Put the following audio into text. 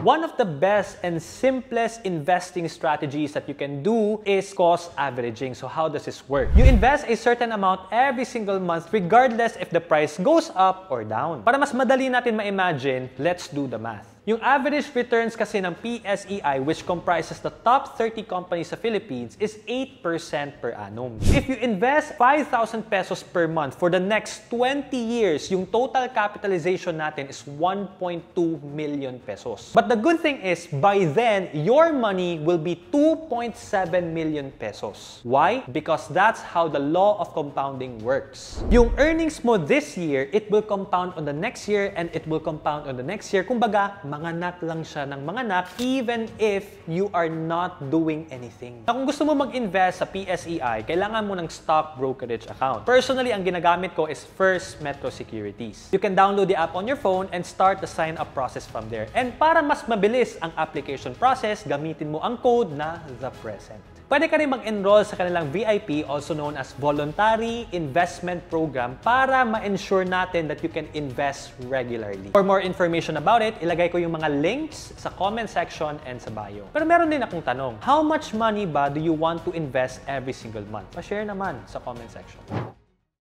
One of the best and simplest investing strategies that you can do is cost averaging. So how does this work? You invest a certain amount every single month regardless if the price goes up or down. Para mas madali natin ma-imagine, let's do the math. Yung average returns kasi ng PSEI, which comprises the top 30 companies sa Philippines, is 8% per annum. If you invest 5,000 pesos per month for the next 20 years, yung total capitalization natin is 1.2 million pesos. But the good thing is, by then, your money will be 2.7 million pesos. Why? Because that's how the law of compounding works. Yung earnings mo this year, it will compound on the next year and it will compound on the next year. Kumbaga, manganak lang siya ng manganak even if you are not doing anything. Na kung gusto mo mag-invest sa PSEI, kailangan mo ng stock brokerage account. Personally, ang ginagamit ko is First Metro Securities. You can download the app on your phone and start the sign-up process from there. And para mas mabilis ang application process, gamitin mo ang code na The Present. Pwede ka rin mag-enroll sa kanilang VIP, also known as Voluntary Investment Program, para ma-ensure natin that you can invest regularly. For more information about it, ilagay ko yung mga links sa comment section and sa bio. Pero meron din akong tanong, how much money ba do you want to invest every single month? Pa-share naman sa comment section.